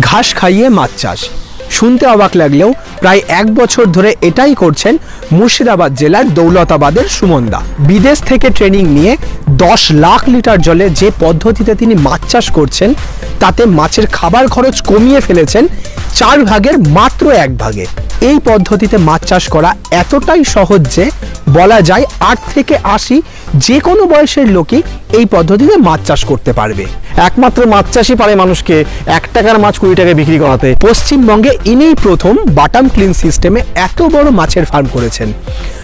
ঘাস খাইয়ে মাছ চাষ। শুনতে অবাক লাগলেও প্রায় এক বছর ধরে এটাই করছেন মুর্শিদাবাদ জেলার দৌলতাবাদের সুমনদা। বিদেশ থেকে ট্রেনিং নিয়ে দশ লাখ লিটার জলে যে পদ্ধতিতে তিনি মাছ চাষ করছেন, তাতে মাছের খাবার খরচ কমিয়ে ফেলেছেন চার ভাগের মাত্র এক ভাগে। এই পদ্ধতিতে মাছ চাষ করা এতটাই সহজ যে বলা যায় আট থেকে আশি যে কোনো বয়সের লোকই এই পদ্ধতিতে মাছ চাষ করতে পারবে। একমাত্র মাছ চাষই পারে মানুষকে এক টাকার মাছ কুড়ি টাকায় বিক্রি করাতে। পশ্চিমবঙ্গে ইনিই প্রথম বাটাম ক্লিন সিস্টেমে এত বড় মাছের ফার্ম করেছেন।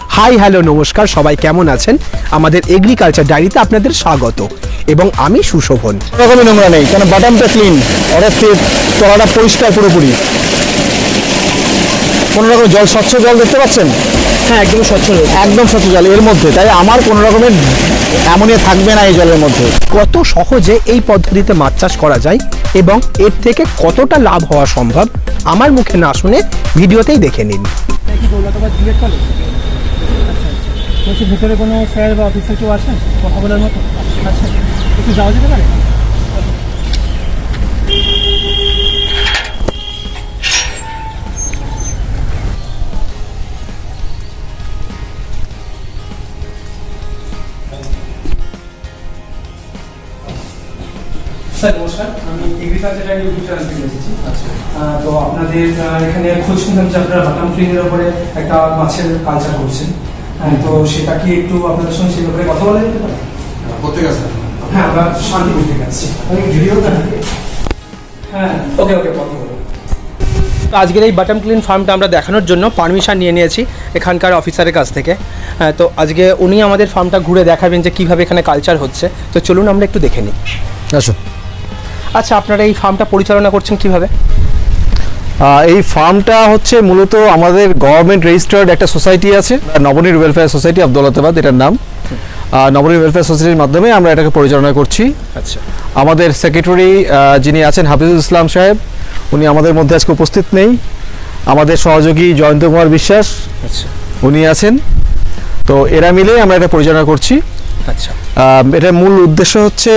হাই, হ্যালো, নমস্কার, সবাই কেমন আছেন? আমাদের এগ্রিকালচার ডায়েরিতে আপনাদের স্বাগত। এবং আমি সুশোভন। কোনো রকমই নোংরা নেই, কেন বাটামটা ক্লিন অর্থাৎ তলাটা পরিষ্কার পুরোপুরি। কোনো রকম জল, স্বচ্ছ জল দেখতে পাচ্ছেন? হ্যাঁ একদম স্বচ্ছ জল। একদম স্বচ্ছ জল এর মধ্যে। তাই আমার কোনো রকমের অ্যামোনিয়া থাকবে না এই জলের মধ্যে। কত সহজে এই পদ্ধতিতে মাছ চাষ করা যায় এবং এর থেকে কতটা লাভ হওয়া সম্ভব আমার মুখে না শুনে ভিডিওতেই দেখে নিন। করে বলছি ভিতরে কোনো স্যার বা অফিসার কেউ আছেন? কথা বলার মতো? আচ্ছা একটু যাওয়া যেতে পারে? স্যার নমস্কার। আমি এগ্রিকালচার অ্যান্ড থেকে এসেছি আহ, তো আপনাদের এখানে খোঁজ শুনলাম যে আপনারা বাটাম ক্লিনের উপরে একটা মাছের কালচার করছেন। হ্যাঁ, তো সেটা কি একটু আপনাদের সঙ্গে সে ব্যাপারে কথা বলা যেতে পারে? আসেন হ্যাঁ আমরা শান্তিপুর থেকে আসছি আমি ভিডিওটা হ্যাঁ ওকে ওকে কথা তো আজকের এই বাটাম ক্লিন ফার্মটা আমরা দেখানোর জন্য পারমিশন নিয়ে নিয়েছি এখানকার অফিসারের কাছ থেকে। হ্যাঁ তো আজকে উনি আমাদের ফার্মটা ঘুরে দেখাবেন যে কীভাবে এখানে কালচার হচ্ছে। তো চলুন আমরা একটু দেখে নিই। আসো আচ্ছা আপনারা এই ফার্মটা পরিচালনা করছেন কীভাবে? এই ফার্মটা হচ্ছে মূলত আমাদের গভর্নমেন্ট রেজিস্টার্ড একটা সোসাইটি আছে নবনীর ওয়েলফেয়ার সোসাইটি অফ দৌলতাবাদ এটার নাম। নবনীর ওয়েলফেয়ার সোসাইটির মাধ্যমে আমরা এটাকে পরিচালনা করছি। আচ্ছা। আমাদের সেক্রেটারি যিনি আছেন হাফিজুল ইসলাম সাহেব উনি আমাদের মধ্যে আজকে উপস্থিত নেই। আমাদের সহযোগী জয়ন্ত কুমার বিশ্বাস আচ্ছা। উনি আছেন। তো এরা মিলে আমরা এটা পরিচালনা করছি। আচ্ছা। এটার মূল উদ্দেশ্য হচ্ছে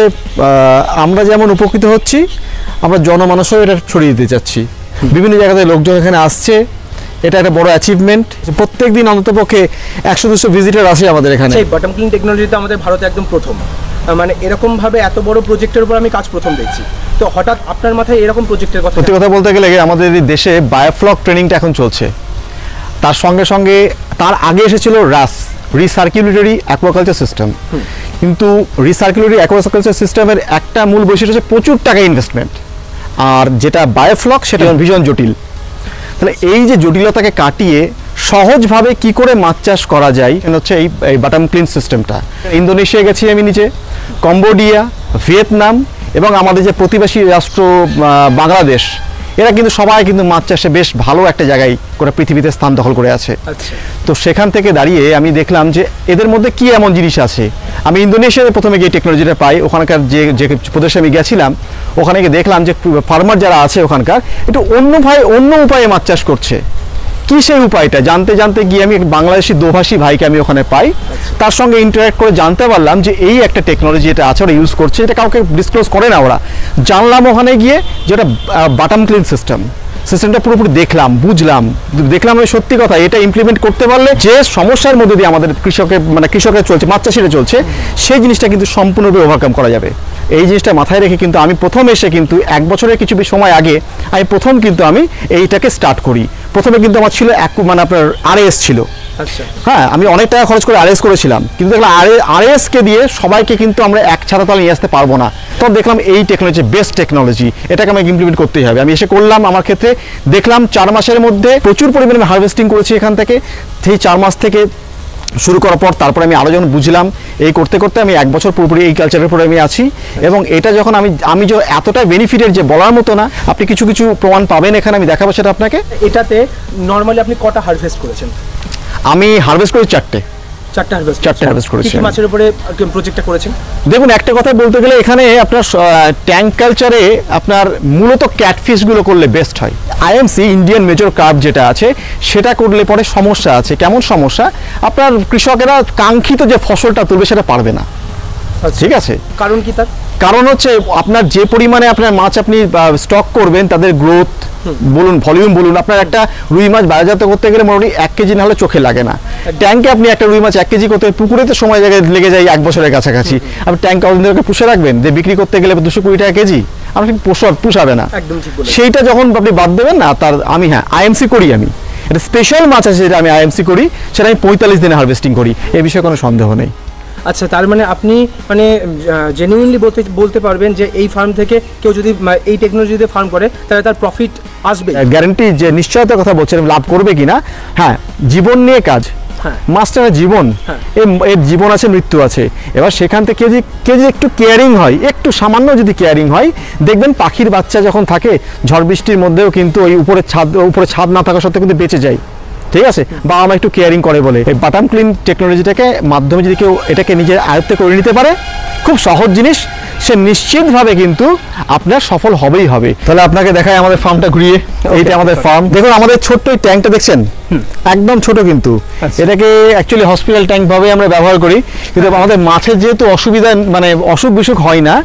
আমরা যেমন উপকৃত হচ্ছি আমরা জনমানসও এটা ছড়িয়ে দিতে চাচ্ছি। বিভিন্ন জায়গাতে লোকজন এখানে আসছে এটা একটা বড় অ্যাচিভমেন্ট প্রত্যেক দিন অন্ততপক্ষে একশো দুশো ভিজিটার আসে আমাদের এখানে। সেই বাটাম ক্লিন টেকনোলজিতে আমাদের ভারতে একদম প্রথম। মানে এরকম ভাবে এত বড় প্রজেক্টের উপর আমি কাজ প্রথম দেখছি। তো হঠাৎ আপনার মাথায় এরকম প্রজেক্টের কথা সত্যি কথা বলতে গেলে আমাদের এই দেশে বায়োফ্লক ট্রেনিংটা এখন চলছে। তার সঙ্গে সঙ্গে তার আগে এসেছিল রাস রিসার্কুলেটরি অ্যাকোয়াকালচার সিস্টেম কিন্তু রিসার্কুলেটরি অ্যাকোয়াকালচার সিস্টেমের একটা মূল বৈশিষ্ট্য হচ্ছে প্রচুর টাকা ইনভেস্টমেন্ট আর যেটা বায়োফ্লক সেটা ভীষণ জটিল। তাহলে এই যে জটিলতাকে কাটিয়ে সহজভাবে কি করে মাছ চাষ করা যায় হচ্ছে এই এই বাটাম ক্লিন সিস্টেমটা ইন্দোনেশিয়া গেছি আমি নিজে কম্বোডিয়া ভিয়েতনাম এবং আমাদের যে প্রতিবেশী রাষ্ট্র বাংলাদেশ এরা কিন্তু সবাই কিন্তু মাছ চাষে বেশ ভালো একটা জায়গায় করে পৃথিবীতে স্থান দখল করে আছে। আচ্ছা। তো সেখান থেকে দাঁড়িয়ে আমি দেখলাম যে এদের মধ্যে কি এমন জিনিস আছে? আমি ইন্দোনেশিয়াতে প্রথমে গিয়ে টেকনোলজিটা পাই ওখানকার যে যে প্রদেশে আমি গেছিলাম ওখানে গিয়ে দেখলাম যে ফার্মার যারা আছে ওখানকার একটু অন্য ভাই অন্য উপায়ে মাছ চাষ করছে। কি সেই উপায়টা? জানতে জানতে গিয়ে আমি বাংলাদেশি দোভাষী ভাইকে আমি ওখানে পাই। তার সঙ্গে ইন্টারাক্ট করে জানতে পারলাম যে এই একটা টেকনোলজি এটা আছে ওরা ইউজ করছে এটা কাউকে ডিসক্লোজ করে না ওরা। জানলাম ওখানে গিয়ে যেটা বাটাম ক্লিন সিস্টেম সিস্টেমটা পুরোপুরি দেখলাম বুঝলাম। দেখলাম আমি সত্যি কথা এটা ইমপ্লিমেন্ট করতে পারলে যে সমস্যার মধ্যে দিয়ে আমাদের কৃষকের মানে কৃষকের চলছে মাছ চাষিরা চলছে সেই জিনিসটা কিন্তু সম্পূর্ণরূপে ওভারকাম করা যাবে। এই জিনিসটা মাথায় রেখে কিন্তু আমি প্রথম এসে কিন্তু এক বছরের কিছু সময় আগে আমি প্রথম কিন্তু আমি এইটাকে স্টার্ট করি। প্রথমে কিন্তু আমার ছিল এক মানে আপনার আরএস ছিল। আচ্ছা। হ্যাঁ আমি অনেক টাকা খরচ করে আরএস করেছিলাম। কিন্তু দেখলাম আরএস কে দিয়ে সবাইকে কিন্তু আমরা এক ছাতা তলে নিয়ে আসতে পারব না। তো দেখলাম এই টেকনোলজি বেস্ট টেকনোলজি এটাকে আমাকে ইমপ্লিমেন্ট করতেই হবে। আমি এসে করলাম আমার ক্ষেত্রে। দেখলাম চার মাসের মধ্যে প্রচুর পরিমাণে হারভেস্টিং করেছি এখান থেকে। সেই চার মাস থেকে শুরু করার পর তারপরে আমি আরও যখন বুঝলাম এই করতে করতে আমি এক বছর পুরোপুরি এই কালচারের উপরে আমি আছি এবং এটা যখন আমি আমি যে এতটাই বেনিফিটের যে বলার মতো না আপনি কিছু কিছু প্রমাণ পাবেন এখানে আমি দেখাবো সেটা আপনাকে। এটাতে নর্মালি আপনি কটা হারভেস্ট করেছেন? আমি হারভেস্ট করি চারটে। চারটা হারভেস্ট চারটে harvest করেছি কি। মাছের উপরে প্রজেক্টটা করেছেন? দেখুন একটা কথা বলতে গেলে এখানে আপনার ট্যাঙ্ক কালচারে আপনার মূলত ক্যাটফিশগুলো করলে বেস্ট হয়। আইএমসি ইন্ডিয়ান মেজর কার্ভ যেটা আছে সেটা করলে পরে সমস্যা আছে। কেমন সমস্যা? আপনার কৃষকেরা কাঙ্ক্ষিত যে ফসলটা তুলবে সেটা পারবে না। ঠিক আছে। কারণ কি তার? কারণ হচ্ছে আপনার যে পরিমাণে আপনার মাছ আপনি স্টক করবেন তাদের গ্রোথ বলুন ভলিউম বলুন আপনার একটা রুই মাছ বাজারজাত করতে গেলে মোটামুটি এক কেজি না হলে চোখে লাগে না। ট্যাঙ্কে আপনি একটা রুই মাছ এক কেজি করতে পুকুরে তো সময় জায়গায় লেগে যায় এক বছরের কাছাকাছি। আপনি ট্যাঙ্ক কতদিন ধরে পুষে রাখবেন যে বিক্রি করতে গেলে দুশো কুড়ি টাকা কেজি আপনি পোষা পুষাবে না। সেইটা যখন আপনি বাদ দেবেন না তার আমি হ্যাঁ আইএমসি করি আমি। এটা স্পেশাল মাছ আছে যেটা আমি আইএমসি করি সেটা আমি পঁয়তাল্লিশ দিনে হারভেস্টিং করি এ বিষয়ে কোনো সন্দেহ নেই। আচ্ছা তার মানে আপনি মানে জেনুইনলি বলতে বলতে পারবেন যে এই ফার্ম থেকে কেউ যদি এই টেকনোলজিতে ফার্ম করে তাহলে তার প্রফিট আসবে গ্যারান্টি যে নিশ্চয়তার কথা বলছেন লাভ করবে কিনা? হ্যাঁ জীবন নিয়ে কাজ। হ্যাঁ। মাস্টারের জীবন। হ্যাঁ। এর- জীবন আছে মৃত্যু আছে। এবার সেখান থেকে যদি কে যদি একটু কেয়ারিং হয় একটু সামান্য যদি কেয়ারিং হয় দেখবেন পাখির বাচ্চা যখন থাকে ঝড় বৃষ্টির মধ্যেও কিন্তু ওই উপরে ছাদ উপরে ছাদ না থাকা সত্ত্বেও কিন্তু বেঁচে যায়। ঠিক আছে? বাবা মা একটু কেয়ারিং করে বলে। এই বাটাম ক্লিন টেকনোলজিটাকে মাধ্যমে যদি কেউ এটাকে নিজের আয়ত্তে করে নিতে পারে খুব সহজ জিনিস। সে নিশ্চিতভাবে কিন্তু আপনার সফল হবেই হবে। তাহলে আপনাকে দেখায় আমাদের ফার্মটা ঘুরিয়ে। এইটা আমাদের ফার্ম দেখুন আমাদের ছোট্ট এই ট্যাঙ্কটা দেখছেন? একদম ছোট কিন্তু। আচ্ছা। এটাকে অ্যাকচুয়ালি হসপিটাল ট্যাঙ্ক ভাবে আমরা ব্যবহার করি। কিন্তু আমাদের মাছের যেহেতু অসুবিধা মানে অসুখ বিসুখ হয় না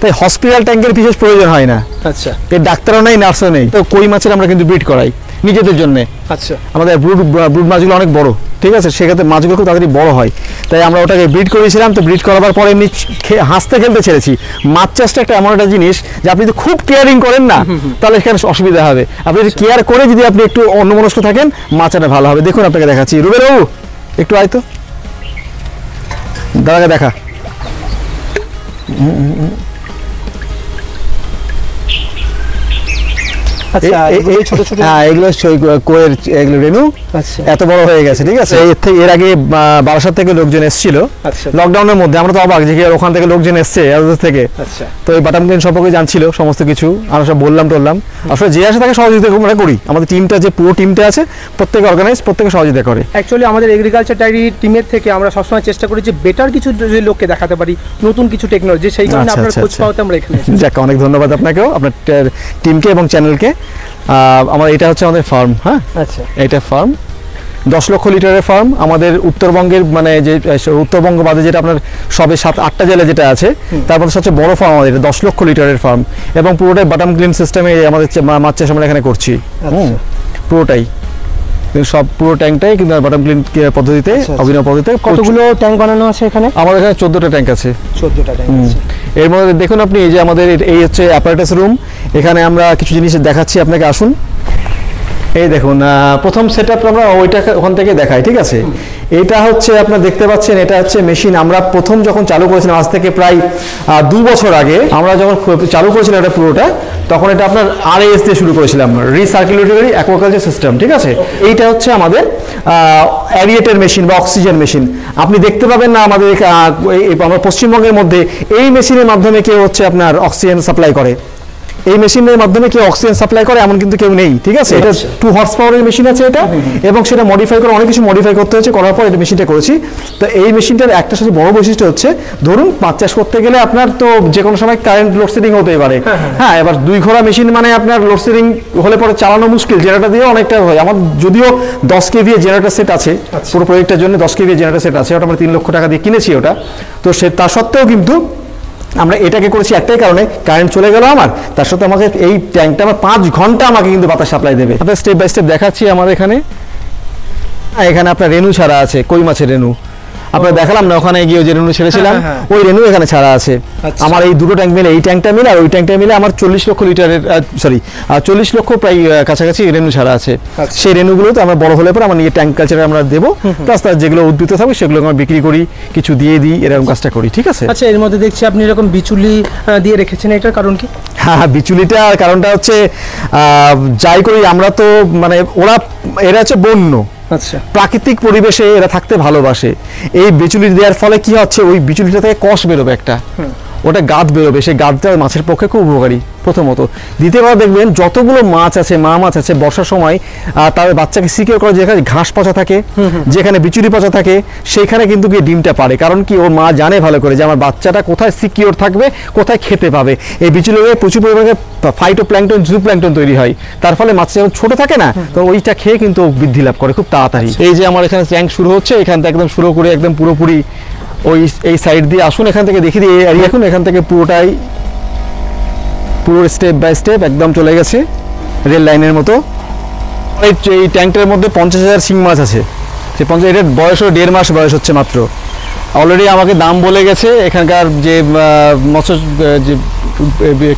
তাই হসপিটাল ট্যাঙ্কের বিশেষ প্রয়োজন হয় না। আচ্ছা। এর ডাক্তারও নেই নার্সও নেই। তো কই মাছের আমরা কিন্তু ব্রিড করাই। নিজেদের জন্যে। আচ্ছা। আমাদের ব্রুড ব্রুড মাছগুলো অনেক বড় ঠিক আছে? সেক্ষেত্রে মাছগুলো খুব তাড়াতাড়ি বড় হয়। তাই আমরা ওটাকে ব্রিড করেছিলাম তো ব্রিড করাবার পরে এমনি হাসতে খেলতে ছেড়েছি। মাছ চাষটা একটা এমন একটা জিনিস যে আপনি যদি খুব কেয়ারিং করেন না তাহলে সেখানে অসুবিধা হবে। আপনি যদি কেয়ার করে যদি আপনি একটু অন্যমনস্ক থাকেন মাছটা ভালো হবে। দেখুন আপনাকে দেখাচ্ছি। রুবেল বাবু একটু আয় তো। দাদাকে দেখা। আচ্ছা এ- এ- এগুলো এ- ছোট ছোট হ্যাঁ এগুলো কোয়ের এগুলো রেনু। আচ্ছা। এত বড় হয়ে গেছে ঠিক আছে? এর থেকে এর আগে বারাসাত থেকে লোকজন এসেছিল। আচ্ছা। লকডাউনের মধ্যে আমরা তো অবাক যে ওখান থেকে লোকজন এসছে এত থেকে। আচ্ছা। তো এই বাটাম ক্লিন সম্পর্কে জানছিল সমস্ত কিছু। আমরা সব বললাম টললাম। আসলে যে আসে তাকে সহযোগিতা আমরা করি। আমাদের টিমটা যে পুরো টিমটা আছে প্রত্যেকে অর্গানাইজ প্রত্যেকে সহযোগিতা করে। অ্যাকচুয়ালি আমাদের এগ্রিকালচার ডায়েরি টিমের থেকে আমরা সবসময় চেষ্টা করি যে বেটার কিছু লোককে দেখাতে পারি নতুন কিছু টেকনোলজি সেই কারণে আচ্ছা, আপনার আচ্ছা, খোঁজ আচ্ছা। পাওয়াতে আমরা এখানে যাক অনেক ধন্যবাদ আপনাকেও আপনার টিমকে এবং চ্যানেলকে আমার এটা হচ্ছে আমাদের ফার্ম হ্যাঁ? আচ্ছা। এটা ফার্ম দশ লক্ষ লিটারের ফার্ম আমাদের উত্তরবঙ্গের মানে যে উত্তরবঙ্গ বাদে যেটা আপনার সবে সাত আটটা জেলা যেটা আছে তার মধ্যে সবচেয়ে বড় ফার্ম আমাদের এটা দশ লক্ষ লিটারের ফার্ম এবং পুরোটাই বাটাম ক্লিন সিস্টেমে আমাদের মাছ চাষ আমরা এখানে করছি। হুম, পুরোটাই। সব পুরো ট্যাঙ্কটাই কিন্তু বটম ক্লিন পদ্ধতিতে আচ্ছা, আচ্ছা। অভিনব পদ্ধতিতে কতগুলো ট্যাঙ্ক বানানো আছে এখানে? আমাদের এখানে চোদ্দোটা ট্যাঙ্ক আছে। চোদ্দটা ট্যাঙ্ক এর মধ্যে দেখুন আপনি এই যে আমাদের এই হচ্ছে অ্যাপারেটাস রুম এখানে আমরা কিছু জিনিস দেখাচ্ছি আপনাকে আসুন। এই দেখুন প্রথম সেট আমরা ওইটা ওখান থেকে দেখাই ঠিক আছে? এটা হচ্ছে আপনার দেখতে পাচ্ছেন, এটা হচ্ছে মেশিন আমরা প্রথম যখন চালু করেছিলাম, আজ থেকে প্রায় দু বছর আগে, আমরা যখন চালু করেছিলাম এটা পুরোটা, তখন এটা আপনার আর এস দিয়ে শুরু করেছিলাম রিসার্কুলেটরি অ্যাকোয়াকালচার সিস্টেম ঠিক আছে? এইটা হচ্ছে আমাদের অ্যারিয়েটের মেশিন বা অক্সিজেন মেশিন আপনি দেখতে পাবেন না আমাদের আমার পশ্চিমবঙ্গের মধ্যে এই মেশিনের মাধ্যমে কেউ হচ্ছে আপনার অক্সিজেন সাপ্লাই করে। এই মেশিনের মাধ্যমে কেউ অক্সিজেন সাপ্লাই করে এমন কিন্তু কেউ নেই ঠিক আছে? এটা আচ্ছা। টু হর্স পাওয়ারের মেশিন আছে এটা এবং সেটা মডিফাই করে অনেক কিছু মডিফাই করতে হয়েছে করার পর এটা মেশিনটা করেছি। তো এই মেশিনটার একটা সাথে বড় বৈশিষ্ট্য হচ্ছে ধরুন পাঁচ চাষ করতে গেলে আপনার তো যে কোনো সময় কারেন্ট লোডশেডিং হতেই পারে। হ্যাঁ এবার দুই ঘোড়া মেশিন মানে আপনার লোডশেডিং হলে পরে চালানো মুশকিল জেনারেটর দিয়ে অনেকটা হয়। আমার যদিও দশ কেভি জেনারেটর সেট আছে পুরো প্রজেক্টের জন্য দশ কেভি জেনারেটর সেট আছে ওটা আমরা তিন লক্ষ টাকা দিয়ে কিনেছি ওটা। তো সে তা সত্ত্বেও কিন্তু আমরা এটাকে করেছি একটাই কারণে কারেন্ট চলে গেল আমার, তার সাথে আমাকে এই ট্যাঙ্কটা আমার পাঁচ ঘণ্টা আমাকে কিন্তু বাতাস সাপ্লাই দেবে। আপনার স্টেপ বাই স্টেপ দেখাচ্ছি আমার এখানে। এখানে আপনার রেনু ছাড়া আছে, কই মাছের রেনু আপনার দেখালাম না ওখানে গিয়ে যে রেনু ছেড়েছিলাম হ্যাঁ, হ্যাঁ। ওই রেনু এখানে ছাড়া আছে। আচ্ছা। আমার এই দুটো ট্যাঙ্ক মিলে এই ট্যাঙ্কটা মিলে আর ওই ট্যাঙ্কটা মিলে আমার চল্লিশ লক্ষ লিটারের সরি চল্লিশ লক্ষ প্রায় কাছাকাছি রেনু ছাড়া আছে। আচ্ছা। সেই রেনুগুলো তো আমরা বড় হলে পরে আমার নিয়ে ট্যাঙ্ক কালচারে আমরা দেবো প্লাস তার যেগুলো উদ্বৃত্ত থাকবে সেগুলো আমরা বিক্রি করি কিছু দিয়ে দিই এরকম কাজটা করি ঠিক আছে? আচ্ছা এর মধ্যে দেখছি আপনি এরকম বিচুলি দিয়ে রেখেছেন এটার কারণ কি? হ্যাঁ হ্যাঁ, বিচুলিটা কারণটা হচ্ছে আহ, যাই করি আমরা তো মানে ওরা এরা হচ্ছে বন্য। আচ্ছা। প্রাকৃতিক পরিবেশে এরা থাকতে ভালোবাসে। এই বিচুলি দেওয়ার ফলে কি হচ্ছে? ওই বিচুলিটা থেকে কষ বেরোবে একটা। ওটা গাদ বেরোবে সেই গাদটা মাছের পক্ষে খুব উপকারী প্রথমত। দ্বিতীয়বার দেখবেন যতগুলো মাছ আছে মা মাছ আছে বর্ষার সময় তাদের বাচ্চাকে সিকিউর করে যেখানে ঘাস পচা থাকে যেখানে বিচুলি পচা থাকে সেখানে কিন্তু গিয়ে ডিমটা পারে কারণ কি ওর মা জানে ভালো করে যে আমার বাচ্চাটা কোথায় সিকিউর থাকবে কোথায় খেতে পাবে। এই বিচুলি প্রচুর পরিমাণে ফাইটো প্ল্যাংটন জু প্ল্যাংটন তৈরি হয়। তার ফলে মাছ যখন ছোট থাকে না তো ওইটা খেয়ে কিন্তু বৃদ্ধি লাভ করে খুব তাড়াতাড়ি। এই যে আমার এখানে ট্যাঙ্ক শুরু হচ্ছে এখান থেকে একদম শুরু করে একদম পুরোপুরি ওই এই সাইড দিয়ে আসুন, এখান থেকে দেখিয়ে দিয়ে এরিয়া এখন এখান থেকে পুরোটাই, পুরো স্টেপ বাই স্টেপ একদম চলে গেছে রেল লাইনের মতো। এই ট্যাঙ্কটার মধ্যে পঞ্চাশ হাজার শিং মাছ আছে। সে পঞ্চাশ, এটার বয়স হলো দেড় মাস বয়স হচ্ছে মাত্র। অলরেডি আমাকে দাম বলে গেছে এখানকার যে মৎস্য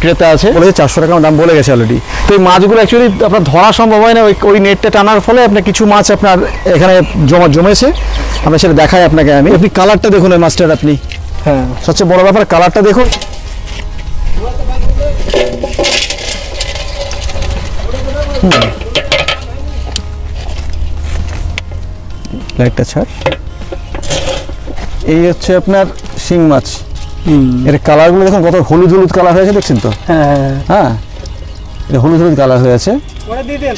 ক্রেতা আছে। বলেছে চারশো টাকা দাম বলে গেছে অলরেডি তো এই মাছগুলো অ্যাকচুয়ালি আপনার ধরা সম্ভব হয় না ওই ওই নেটটা টানার ফলে আপনার কিছু মাছ আপনার এখানে জমা জমেছে। আমরা সেটা দেখাই আপনাকে আমি। আপনি কালারটা দেখুন ওই মাছটার আপনি। হ্যাঁ। সবচেয়ে বড় ব্যাপার কালারটা দেখুন। লাইটটা ছাড়। এই হচ্ছে আপনার শিং মাছ। এর কালারগুলো দেখুন কত হলুদ হলুদ কালার হয়েছে দেখছেন তো? হ্যাঁ হ্যাঁ এটা হলুদ হলুদ কালার হয়েছে।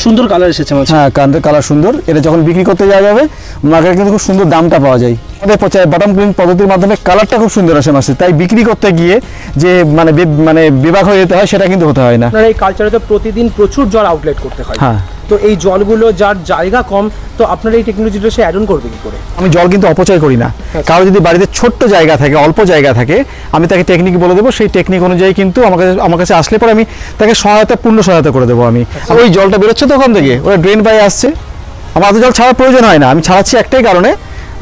সুন্দর কালার এসেছে মাছ হ্যাঁ কান্দের কালার সুন্দর। এটা যখন বিক্রি করতে যাওয়া যাবে মার্কেটে কিন্তু খুব সুন্দর দামটা পাওয়া যায়। আমাদের বাটাম ক্লিন পদ্ধতির মাধ্যমে কালারটা খুব সুন্দর আসে মাছের। তাই বিক্রি করতে গিয়ে যে মানে মানে বিভাগ হয়ে যেতে হয় সেটা কিন্তু হতে হয় না। এই কালচারে তো প্রতিদিন প্রচুর জল আউটলেট করতে হয়। হ্যাঁ। তো এই জলগুলো যার জায়গা কম তো আপনার এই টেকনোলজিটা সে অ্যাড অন করবে কি করে? আমি জল কিন্তু অপচয় করি না। কারও যদি বাড়িতে ছোট্ট জায়গা থাকে অল্প জায়গা থাকে আমি তাকে টেকনিক বলে দেবো সেই টেকনিক অনুযায়ী কিন্তু আমার কাছে আমার কাছে আসলে পরে আমি তাকে সহায়তা পূর্ণ সহায়তা করে দেবো আমি। ওই জলটা বেরোচ্ছে তো ওখান থেকে ওরা ড্রেন বাই আসছে। আমার জল ছাড়ার প্রয়োজন হয় না আমি ছাড়াচ্ছি একটাই কারণে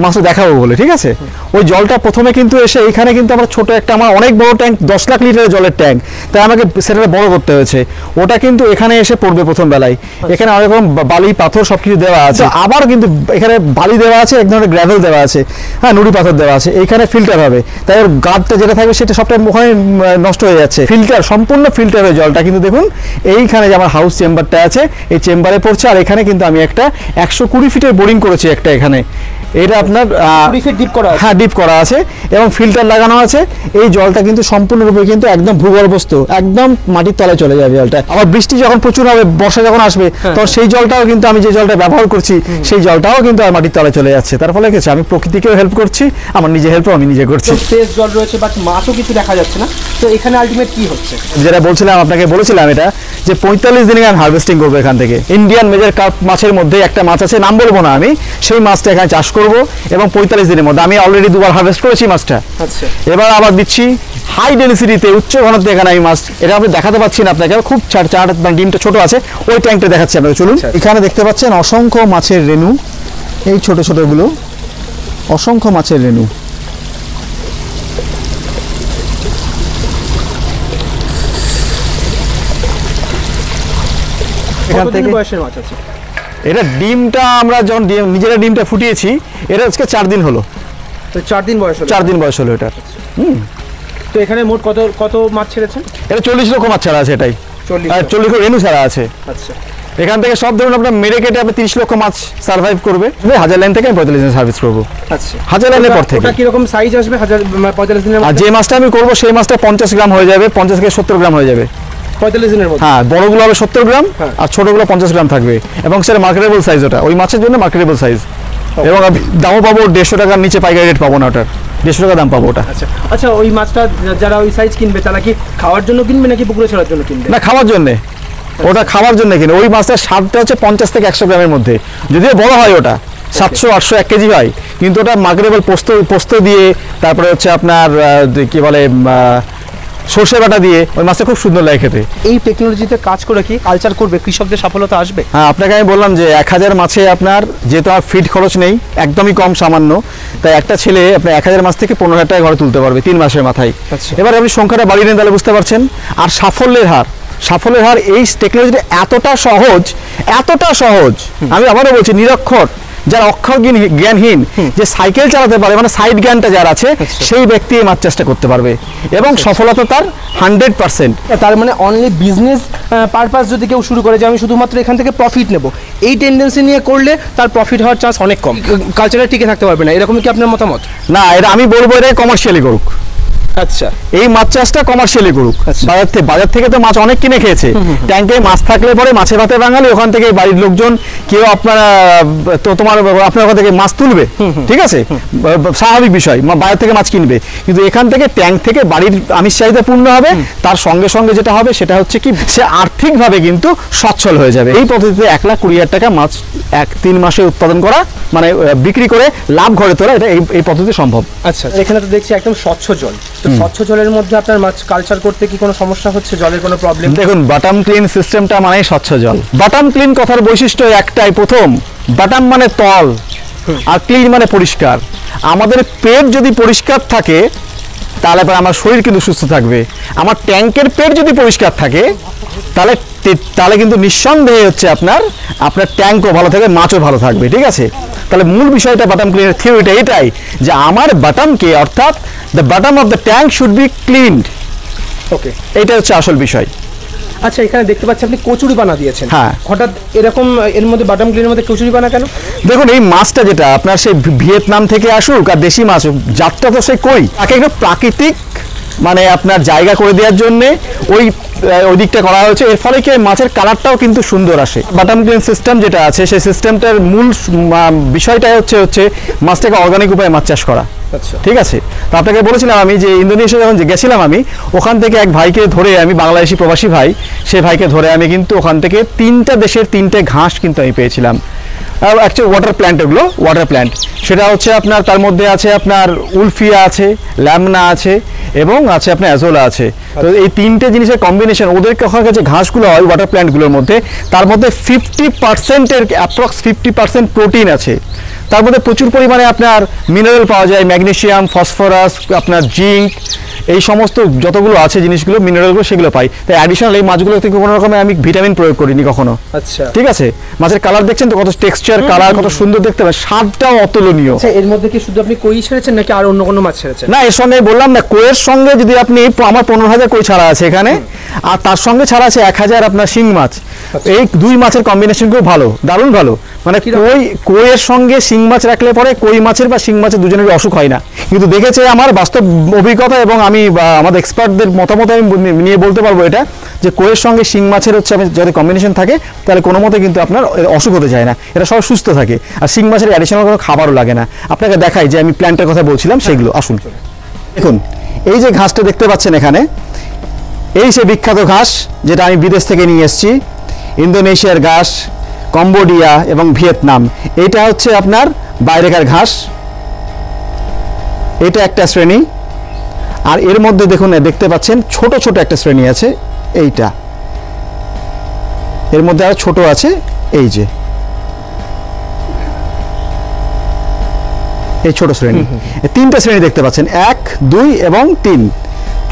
মাছটা দেখাবো বলে ঠিক আছে? ওই জলটা প্রথমে কিন্তু এসে এইখানে কিন্তু আমার ছোট একটা আমার অনেক বড় ট্যাঙ্ক দশ লাখ লিটারের জলের ট্যাঙ্ক তাই আমাকে সেটা বড় করতে হয়েছে। ওটা কিন্তু এখানে এসে পড়বে প্রথম বেলায়। এখানে অনেক রকম বালি পাথর সব কিছু দেওয়া আছে। আবার কিন্তু এখানে বালি দেওয়া আছে এক ধরনের গ্র্যাভেল দেওয়া আছে। হ্যাঁ নুড়ি পাথর দেওয়া আছে। এইখানে ফিল্টার হবে। তাই ওর গাদটা যেটা থাকবে সেটা সবটা ওখানে নষ্ট হয়ে যাচ্ছে। ফিল্টার সম্পূর্ণ ফিল্টার হয়ে জলটা কিন্তু দেখুন এইখানে যে আমার হাউস চেম্বারটা আছে এই চেম্বারে পড়ছে। আর এখানে কিন্তু আমি একটা একশো কুড়ি ফিটের বোরিং করেছি একটা এখানে। এটা আপনার ডিপ করা হ্যাঁ ডিপ করা আছে এবং ফিল্টার লাগানো আছে। এই জলটা কিন্তু সম্পূর্ণরূপে কিন্তু একদম ভূগর্ভস্থ একদম মাটির তলায় চলে যাবে জলটা। আবার বৃষ্টি যখন প্রচুর হবে বর্ষা যখন আসবে তখন সেই জলটাও কিন্তু আমি যে জলটা ব্যবহার করছি সেই জলটাও কিন্তু আর মাটির তলায় চলে যাচ্ছে। তার ফলে কি আমি প্রকৃতিকেও হেল্প করছি আমার নিজে হেল্পও আমি নিজে করছি। ফ্রেশ জল রয়েছে বাট মাছও কিছু দেখা যাচ্ছে না। তো এখানে আলটিমেট কি হচ্ছে? যেটা বলছিলাম আপনাকে বলেছিলাম এটা যে পঁয়তাল্লিশ দিনে আমি হারভেস্টিং করব এখান থেকে। ইন্ডিয়ান মেজর কাপ মাছের মধ্যে একটা মাছ আছে নাম বলব না আমি সেই মাছটা এখানে চাষ করব এবং পঁয়তাল্লিশ দিনের মধ্যে। আমি অলরেডি দুবার হারভেস্ট করেছি মাছটা। আচ্ছা। এবার আবার দিচ্ছি হাই ডেন্সিটিতে উচ্চ ঘনত্বে এখানে আমি মাছ। এটা আপনি দেখাতে পাচ্ছি না আপনাকে খুব চার চার মানে ডিমটা ছোট আছে। ওই ট্যাঙ্কটা দেখাচ্ছি আপনাকে চলুন। এখানে দেখতে পাচ্ছেন অসংখ্য মাছের রেণু। এই ছোট ছোটগুলো। অসংখ্য মাছের রেণু। এখান থেকে বয়সের মাছ আছে? এটা ডিমটা আমরা যখন নিজেরা ডিমটা ফুটিয়েছি এটা আজকে চার দিন হলো। তো চার দিন বয়স চার দিন বয়স হলো এটা তো এখানে মোট কত কত মাছ ছেড়েছেন? এটা চল্লিশ লক্ষ মাছ ছাড়া আছে এটাই। চল্লিশ রেণু ছাড়া আছে। আচ্ছা। এখান থেকে সব ধরুন আপনার মেরে কেটে আপনি তিরিশ লক্ষ মাছ সার্ভাইভ করবে। হাজার লাইন থেকে আমি পঁয়তাল্লিশ দিন সার্ভিস করব। আচ্ছা। হাজার লাইনের পর থেকে। কীরকম সাইজ আসবে? হাজার পঁয়তাল্লিশ দিনের আর যে মাছটা আমি করব সেই মাছটা পঞ্চাশ গ্রাম হয়ে যাবে পঞ্চাশ থেকে সত্তর গ্রাম হয়ে যাবে। পঁয়তাল্লিশ দিনের মধ্যে। হ্যাঁ বড়গুলো হবে সত্তর গ্রাম হ্যাঁ। আর ছোটগুলো গ্রাম থাকবে। এবং সেটা মার্কেটেবল সাইজ ওটা। ওই মাছের জন্য মার্কেটেবল সাইজ এবং দামও পাবো দেড়শো টাকার নিচে পাইকারি রেট পাবো না ওটার। দেড়শো টাকা দাম পাবো ওটা। আচ্ছা। আচ্ছা ওই মাছটা যারা ওই সাইজ কিনবে তারা কি খাওয়ার জন্য কিনবে নাকি পুকুরে ছাড়ার জন্য কিনবে? না খাওয়ার জন্যে। ওটা খাওয়ার জন্য কিনে। ওই মাছটার স্বাদটা হচ্ছে পঞ্চাশ থেকে একশো গ্রামের মধ্যে। যদিও বড় হয় ওটা। সাতশো আটশো এক কেজি হয়। কিন্তু ওটা মার্কেটেবল পোস্ত পোস্ত দিয়ে তারপরে হচ্ছে আপনার কি বলে সর্ষে বাটা দিয়ে ওই মাছটা খুব সুন্দর লাগে খেতে। এই টেকনোলজিতে কাজ করে কি কালচার করবে কৃষকদের সফলতা আসবে? হ্যাঁ আপনাকে আমি বললাম যে এক হাজার মাছে আপনার যেহেতু আমার ফিড খরচ নেই একদমই কম সামান্য তাই একটা ছেলে আপনার এক হাজার মাছ থেকে পনেরো হাজার টাকা ঘরে তুলতে পারবে তিন মাসের মাথায়। আচ্ছা। এবার আপনি সংখ্যাটা বাড়িয়ে নেন তাহলে বুঝতে পারছেন। আর সাফল্যের হার সাফল্যের হার এই টেকনোলজিটা এতটা সহজ এতটা সহজ আমি আবারও বলছি নিরক্ষর। যারা অক্ষর জ্ঞানহীন যে সাইকেল চালাতে পারে মানে সাইড জ্ঞানটা যার আছে সেই ব্যক্তি এই মাছ চাষটা করতে পারবে। এবং সফলতা তার হান্ড্রেড পার্সেন্ট তার মানে অনলি বিজনেস পারপাস যদি কেউ শুরু করে যে আমি শুধুমাত্র এখান থেকে প্রফিট নেব এই টেন্ডেন্সি নিয়ে করলে তার প্রফিট হওয়ার চান্স অনেক কম। কালচারে টিকে থাকতে পারবে না এরকম কি আপনার মতামত? না এটা আমি বলব এটা কমার্শিয়ালি করুক। আচ্ছা। এই মাছ চাষটা কমার্শিয়ালি করুক। আচ্ছা। বাজার থেকে বাজার থেকে তো মাছ অনেক কিনে খেয়েছে। ট্যাঙ্কে মাছ থাকলে পরে মাছে ভাতে বাঙালি ওখান থেকে বাড়ির লোকজন কেউ আপনারা তো তোমার আপনার ওখান থেকে মাছ তুলবে। ঠিক আছে? স্বাভাবিক বিষয় বাইরে থেকে মাছ কিনবে। কিন্তু এখান থেকে ট্যাঙ্ক থেকে বাড়ির আমিষ চাহিদা পূর্ণ হবে। তার সঙ্গে সঙ্গে যেটা হবে সেটা হচ্ছে কি সে আর্থিকভাবে কিন্তু সচ্ছল হয়ে যাবে। এই পদ্ধতিতে এক লাখ কুড়ি হাজার টাকা মাছ এক তিন মাসে উৎপাদন করা মানে বিক্রি করে লাভ ঘরে তোলা এটা এই এই পদ্ধতি সম্ভব। আচ্ছা। এখানে তো দেখছি একদম স্বচ্ছ জল। তো স্বচ্ছ জলের মধ্যে আপনার মাছ কালচার করতে কি কোনো সমস্যা হচ্ছে? জলের কোনো প্রবলেম দেখুন বাটাম ক্লিন সিস্টেমটা মানে স্বচ্ছ জল। বাটাম ক্লিন কথার বৈশিষ্ট্য একটাই প্রথম বাটাম মানে তল আর ক্লিন মানে পরিষ্কার। আমাদের পেট যদি পরিষ্কার থাকে তাহলে পরে আমার শরীর কিন্তু সুস্থ থাকবে। আমার ট্যাঙ্কের পেট যদি পরিষ্কার থাকে তাহলে তাহলে কিন্তু নিঃসন্দেহে হচ্ছে আপনার আপনার ট্যাঙ্কও ভালো থাকবে মাছও ভালো থাকবে ঠিক আছে? তাহলে মূল বিষয়টা বাটাম ক্লিনের থিওরিটা এটাই যে আমার বাটামকে অর্থাৎ the bottom of the tank should be cleaned okay এটা হচ্ছে আসল বিষয়। আচ্ছা এখানে দেখতে পাচ্ছি আপনি কচুরি বানা দিয়েছেন। হ্যাঁ। হঠাৎ এরকম এর মধ্যে বাটাম গ্রিনের মধ্যে কচুরি বানা কেন? দেখুন এই মাছটা যেটা আপনার সেই ভিয়েতনাম থেকে আসুক আর দেশি মাছ হোক, জাতটা তো সে কই? তাকে একটু প্রাকৃতিক মানে আপনার জায়গা করে দেওয়ার জন্য ওই ওই দিকটা করা হয়েছে। এর ফলে কি মাছের কালারটাও কিন্তু সুন্দর আসে। বাটাম ক্লিন সিস্টেম যেটা আছে সেই সিস্টেমটার মূল বিষয়টাই হচ্ছে হচ্ছে মাছটাকে অর্গানিক উপায়ে মাছ চাষ করা। আচ্ছা। ঠিক আছে? তো আপনাকে বলেছিলাম আমি যে ইন্দোনেশিয়া যখন যে গেছিলাম আমি ওখান থেকে এক ভাইকে ধরে আমি বাংলাদেশি প্রবাসী ভাই সে ভাইকে ধরে আমি কিন্তু ওখান থেকে তিনটা দেশের তিনটে ঘাস কিন্তু আমি পেয়েছিলাম। অ্যাকচুয়ালি ওয়াটার প্ল্যান্ট এগুলো ওয়াটার প্ল্যান্ট সেটা হচ্ছে আপনার তার মধ্যে আছে আপনার উলফিয়া আছে ল্যামনা আছে এবং আছে আপনার অ্যাজোলা আছে। তো এই তিনটে জিনিসের কম্বিনেশন ওদের ওখানকার যে ঘাসগুলো হয় ওয়াটার প্ল্যান্টগুলোর মধ্যে তার মধ্যে ফিফটি পার্সেন্টের অ্যাপ্রক্স ফিফটি পার্সেন্ট প্রোটিন আছে। তার মধ্যে প্রচুর পরিমাণে আপনার মিনারেল পাওয়া যায় ম্যাগনেশিয়াম ফসফরাস আপনার জিঙ্ক এই সমস্ত যতগুলো আছে জিনিসগুলো মিনারেলগুলো সেগুলো পাই। তাই অ্যাডিশনাল এই মাছগুলো থেকে কোনো রকমের আমি ভিটামিন প্রয়োগ করিনি কখনো। আচ্ছা। ঠিক আছে? মাছের কালার দেখছেন তো কত টেক্সচার কালার কত সুন্দর দেখতে পাবেন স্বাদটাও অতুলনীয়। আচ্ছা এর মধ্যে কি শুধু আপনি কই ছেড়েছেন নাকি আর অন্য কোনো মাছ ছেড়েছেন? না এর সঙ্গে বললাম না কোয়ের সঙ্গে যদি আপনি আমার পনেরো হাজার কই ছাড়া আছে এখানে আর তার সঙ্গে ছাড়া আছে এক হাজার আপনার শিং মাছ। এই দুই মাছের কম্বিনেশন খুব ভালো দারুণ ভালো। মানে কই কইয়ের সঙ্গে শিং মাছ রাখলে পরে কই মাছের বা শিং মাছের দুজনের অসুখ হয় না। কিন্তু দেখেছে আমার বাস্তব অভিজ্ঞতা এবং আমি বা আমাদের এক্সপার্টদের মতামত আমি নিয়ে বলতে পারব এটা, যে কইয়ের সঙ্গে শিং মাছের হচ্ছে আমি যদি কম্বিনেশন থাকে, তাহলে কোনো মতে কিন্তু আপনার অসুখ হতে যায় না। এটা সব সুস্থ থাকে। আর শিং মাছের অ্যাডিশনাল কোনো খাবারও লাগে না। আপনাকে দেখাই যে আমি প্ল্যান্টের কথা বলছিলাম, সেগুলো, আসুন। দেখুন, এই যে ঘাসটা দেখতে পাচ্ছেন এখানে, এই সে বিখ্যাত ঘাস, যেটা আমি বিদেশ থেকে নিয়ে এসেছি, ইন্দোনেশিয়ার ঘাস, কম্বোডিয়া এবং ভিয়েতনাম। এটা হচ্ছে আপনার বাইরেকার ঘাস। এটা একটা শ্রেণি। আর এর মধ্যে দেখুন দেখতে পাচ্ছেন ছোট ছোট একটা শ্রেণি আছে এইটা। এর মধ্যে আরও ছোট আছে এই যে। এই ছোট শ্রেণি। তিনটা শ্রেণি দেখতে পাচ্ছেন এক দুই এবং তিন।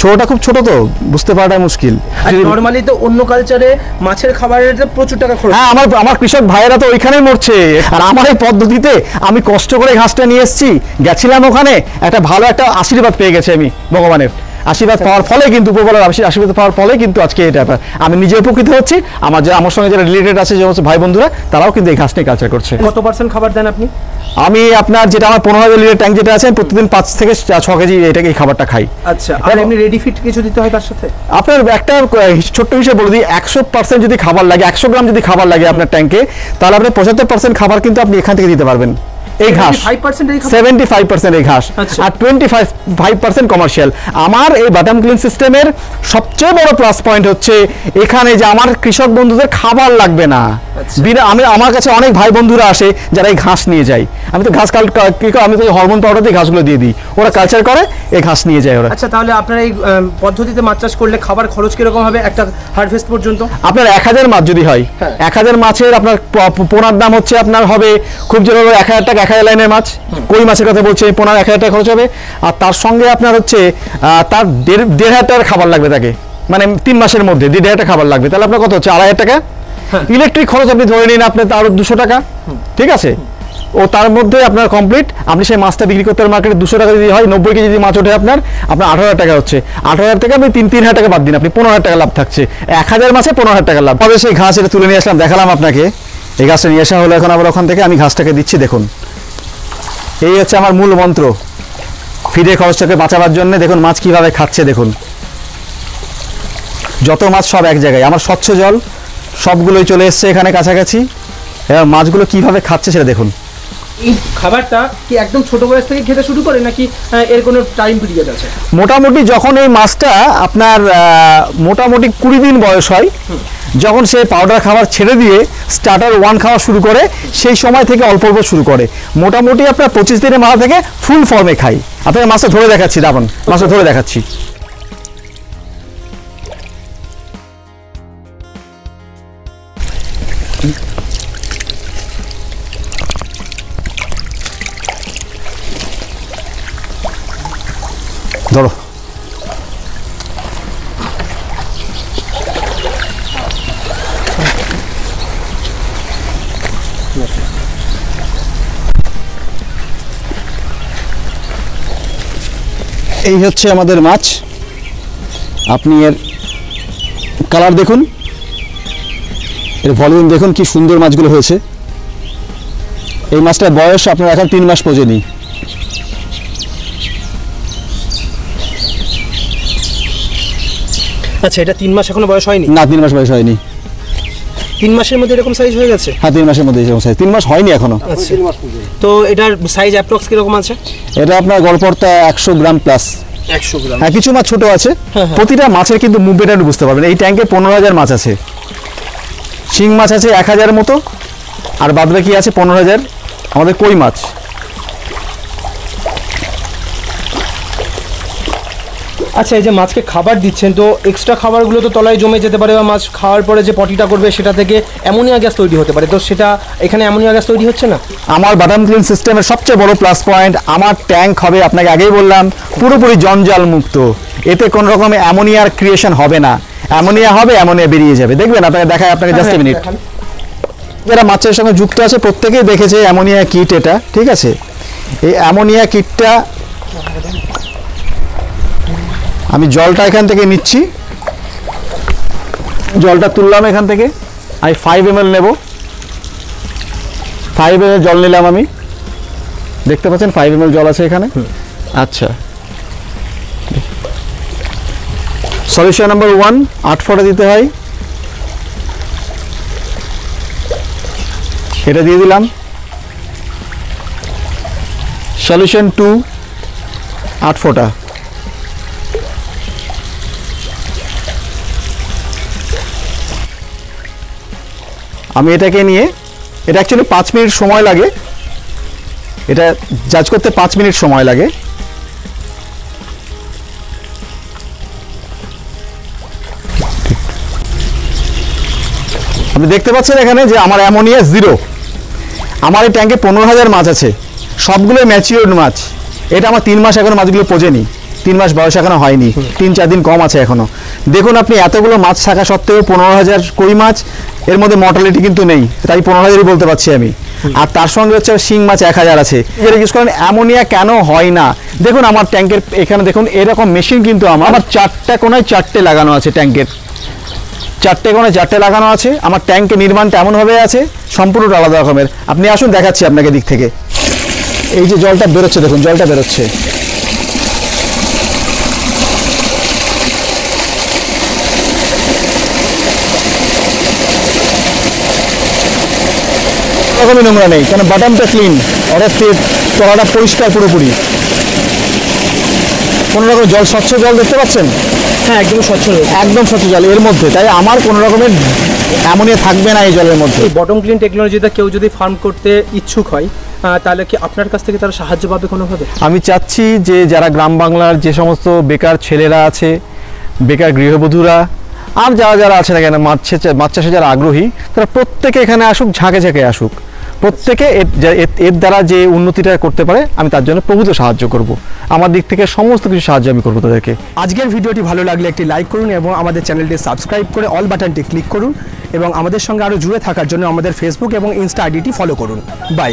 ছোটটা খুব ছোট তো বুঝতে পারাটা মুশকিল। নরমালি তো অন্য কালচারে মাছের খাবারের প্রচুর টাকা খরচ। হ্যাঁ আমার আমার কৃষক ভাইয়েরা তো ওইখানেই মরছে। আর আমার এই পদ্ধতিতে আমি কষ্ট করে ঘাসটা নিয়ে এসেছি গেছিলাম ওখানে একটা ভালো একটা আশীর্বাদ পেয়ে গেছি আমি ভগবানের। আশীর্বাদ পাওয়ার ফলে কিন্তু উপরবেলার আশী- আশীর্বাদ পাওয়ার ফলে কিন্তু আজকে এটা ব্যাপার। আমি নিজে উপকৃত হচ্ছি। আমার যে আমার সঙ্গে যারা রিলেটেড আছে যেমন ভাই বন্ধুরা তারাও কিন্তু এই ঘাস নিয়ে কালচার করছে। কত পার্সেন্ট খাবার দেন আপনি? আমি আপনার যেটা আমার পনেরো হাজার লিটার ট্যাঙ্ক যেটা আছে প্রতিদিন পাঁচ থেকে ছ কেজি এটাকে এই খাবারটা খাই। আচ্ছা আর এমনি রেডি ফিট কিছু দিতে হয় তার সাথে? আপনার একটা ছোট্ট হিসেবে বলে দিই একশো পার্সেন্ট যদি খাবার লাগে একশো গ্রাম যদি খাবার লাগে আপনার ট্যাঙ্কে তাহলে আপনি পঁচাত্তর পার্সেন্ট খাবার কিন্তু আপনি এখান থেকে দিতে পারবেন। এই ঘাস। ফাইভ পার্সেন্ট এই ঘাস? আচ্ছা। আর twenty five five percent commercial আমার এই বাটাম ক্লিন সিস্টেমের সবচেয়ে বড় প্লাস পয়েন্ট হচ্ছে এখানে যে আমার কৃষক বন্ধুদের খাবার লাগবে না। আচ্ছা। বিনা আমি আমার কাছে অনেক ভাই বন্ধুরা আসে যারা এই ঘাস নিয়ে যায়। আমি তো ঘাস কাল কি আমি তো হরমোন পাউডার দিয়ে ঘাসগুলো দিয়ে দিই। ওরা কালচার করে এই ঘাস নিয়ে যায় ওরা। আচ্ছা তাহলে আপনার এই পদ্ধতিতে মাছ চাষ করলে খাবার খরচ কীরকম হবে একটা হারভেস্ট পর্যন্ত? আপনার এক হাজার মাছ যদি হয় হ্যাঁ। এক হাজার মাছের আপনার পোনার দাম হচ্ছে আপনার হবে খুব জোর এক হাজার টাকা এক হাজার লাইনের মাছ কই মাছের কথা বলছি পনেরো এক হাজার টাকা খরচ হবে। আর তার সঙ্গে আপনার হচ্ছে তার দেড় দেড় হাজার টাকার খাবার লাগবে তাকে। মানে তিন মাসের মধ্যে দেড় হাজার টাকা খাবার লাগবে। তাহলে আপনার কত হচ্ছে? আড়াই হাজার টাকা? হ্যাঁ। ইলেকট্রিক খরচ আপনি ধরে নিন আপনার তার দুশো টাকা। ঠিক আছে? ও তার মধ্যে আপনার কমপ্লিট আপনি সেই মাছটা বিক্রি করতে মার্কেটে দুশো টাকা যদি হয় নব্বই কেজি যদি মাছ ওঠে আপনার আপনার আঠারো হাজার টাকা হচ্ছে। আঠারো হাজার টাকা আপনি তিন তিন হাজার টাকা বাদ দিন আপনি পনেরো হাজার টাকা লাভ থাকছে। এক হাজার মাসে পনেরো হাজার টাকা লাভ। তবে সেই ঘাস এটা তুলে নিয়ে আসলাম দেখালাম আপনাকে। এই ঘাসটা নিয়ে আসা হলো এখন আবার ওখান থেকে আমি ঘাসটাকে দিচ্ছি দেখুন। এই হচ্ছে আমার মূল মন্ত্র। ফিডের খরচটাকে বাঁচাবার জন্য দেখুন মাছ কীভাবে খাচ্ছে দেখুন। যত মাছ সব এক জায়গায়। আমার স্বচ্ছ জল সবগুলোই চলে এসছে এখানে কাছাকাছি। এবার মাছগুলো কীভাবে খাচ্ছে সেটা দেখুন। এই খাবারটা কি একদম ছোট বয়স থেকে খেতে শুরু করে নাকি এর কোনো টাইম পিরিয়ড আছে? মোটামুটি যখন এই মাছটা আপনার মোটামুটি কুড়ি দিন বয়স হয় যখন সে পাউডার খাবার ছেড়ে দিয়ে স্টার্টার ওয়ান খাওয়া শুরু করে, সেই সময় থেকে অল্প অল্প শুরু করে। মোটামুটি আপনার পঁচিশ দিনের মাথা থেকে ফুল ফর্মে খাই আপনাকে মাছটা ধরে দেখাচ্ছি দাবন মাছটা ধরে দেখাচ্ছি। এই হচ্ছে আমাদের মাছ। আপনি এর কালার দেখুন। এর ভলিউম দেখুন কি সুন্দর মাছগুলো হয়েছে। এই মাছটার বয়স আপনার এখন তিন মাস পর্যন্ত আচ্ছা এটা তিন মাস এখনও বয়স হয়নি? না তিন মাস বয়স হয়নি। তিন মাসের মধ্যে এরকম সাইজ হয়ে গেছে? হ্যাঁ তিন মাসের মধ্যে এরকম size। তিন মাস হয়নি এখনও। আচ্ছা। তো এটার সাইজ অ্যাপ্রক্স কীরকম আছে? এটা আপনার গড়পড়তা একশো গ্রাম প্লাস একশো গ্রাম। হ্যাঁ কিছু মাছ ছোট আছে। হ্যাঁ, হ্যাঁ। প্রতিটা মাছের কিন্তু মুভমেন্ট আপনি বুঝতে পারবেন। এই ট্যাঙ্কে পনেরো হাজার মাছ আছে। শিং মাছ আছে এক হাজার মতো। আর বাদবাকি আছে পনেরো হাজার। আমাদের কই মাছ? আচ্ছা এই যে মাছকে খাবার দিচ্ছেন তো এক্সট্রা খাবারগুলো তো তলায় জমে যেতে পারে বা মাছ খাওয়ার পরে যে পটিটা করবে সেটা থেকে অ্যামোনিয়া গ্যাস তৈরি হতে পারে। তো সেটা এখানে অ্যামোনিয়া গ্যাস তৈরি হচ্ছে না? আমার বাটাম ক্লিন সিস্টেমের সবচেয়ে বড় প্লাস পয়েন্ট আমার ট্যাঙ্ক হবে আপনাকে আগেই বললাম পুরোপুরি জঞ্জাল মুক্ত। এতে কোনো রকমের অ্যামোনিয়ার ক্রিয়েশন হবে না। অ্যামোনিয়া হবে অ্যামোনিয়া বেরিয়ে যাবে। দেখবেন আপনাকে দেখায় আপনাকে জাস্ট হ্যাঁ, মিনিট যারা মাছের সঙ্গে যুক্ত আছে প্রত্যেকেই দেখেছে অ্যামোনিয়া কিট এটা ঠিক আছে? এই অ্যামোনিয়া কিটটা আমি জলটা এখান থেকে নিচ্ছি। জলটা তুললাম এখান থেকে। আমি ফাইভ এম এল নেব। ফাইভ এম জল নিলাম আমি। দেখতে পাচ্ছেন ফাইভ এম জল আছে এখানে? আচ্ছা। সলিউশন নাম্বার ওয়ান আট ফোঁটা দিতে হয়। এটা দিয়ে দিলাম। সলিউশন টু আট ফোঁটা। এটাকে নিয়ে, এটা অ্যাকচুয়ালি পাঁচ মিনিট সময় লাগে। এটা জাজ করতে পাঁচ মিনিট সময় লাগে। আপনি দেখতে পাচ্ছেন এখানে যে আমার অ্যামোনিয়া জিরো। আমার এই ট্যাঙ্কে পনেরো হাজার মাছ আছে। সবগুলো ম্যাচিওর্ড মাছ। এটা আমার তিন মাস এখনও মাছগুলো পোজেনি। তিন মাস বয়স এখনও হয়নি। তিন চার দিন কম আছে এখনও। দেখুন আপনি এতগুলো মাছ থাকা সত্ত্বেও পনেরো হাজার কই মাছ এর মধ্যে মর্টালিটি কিন্তু নেই। তাই পনেরো হাজারই বলতে পারছি আমি। আর তার সঙ্গে হচ্ছে শিং মাছ এক হাজার আছে। যেটা ইউজ করেন অ্যামোনিয়া কেন হয় না? দেখুন আমার ট্যাঙ্কের এখানে দেখুন এরকম মেশিন কিন্তু আমার আমার চারটা কোনায় চারটে লাগানো আছে ট্যাঙ্কের। চারটে কোণে চারটে লাগানো আছে। আমার ট্যাঙ্কের নির্মাণটা এমনভাবে আছে সম্পূর্ণ আলাদা রকমের। আপনি আসুন দেখাচ্ছি আপনাকে দিক থেকে। এই যে জলটা বেরোচ্ছে দেখুন জলটা বেরোচ্ছে। রকমই নোংরা নেই কারণ বাটামটা ক্লিন অর্থাৎ তলাটা পরিষ্কার পুরোপুরি। কোনো রকম জল স্বচ্ছ জল দেখতে পাচ্ছেন? হ্যাঁ একদম স্বচ্ছ রয়েছে একদম স্বচ্ছ জল এর মধ্যে। তাই আমার কোনো রকমের অ্যামোনিয়া থাকবে না এই জলের মধ্যে। এই বটম ক্লিন টেকনোলজিতে কেউ যদি ফার্ম করতে ইচ্ছুক হয় তাহলে কি আপনার কাছ থেকে তারা সাহায্য পাবে কোনোভাবে? আমি চাচ্ছি যে যারা গ্রাম বাংলার যে সমস্ত বেকার ছেলেরা আছে বেকার গৃহবধূরা আর যারা যারা আছে না কেন মাছ মাছ চাষে যারা আগ্রহী তারা প্রত্যেকে এখানে আসুক ঝাঁকে ঝাঁকে আসুক। প্রত্যেকে এর দ্বারা যে উন্নতিটা করতে পারে, আমি তার জন্য প্রভূত সাহায্য করব। আমার দিক থেকে সমস্ত কিছু সাহায্য আমি করব তাদেরকে। আজকের ভিডিওটি ভালো লাগলে একটি লাইক করুন এবং আমাদের চ্যানেলটি সাবস্ক্রাইব করে অল বাটনটি ক্লিক করুন এবং আমাদের সঙ্গে আরও জুড়ে থাকার জন্য আমাদের ফেসবুক এবং ইনস্টা আইডিটি ফলো করুন। বাই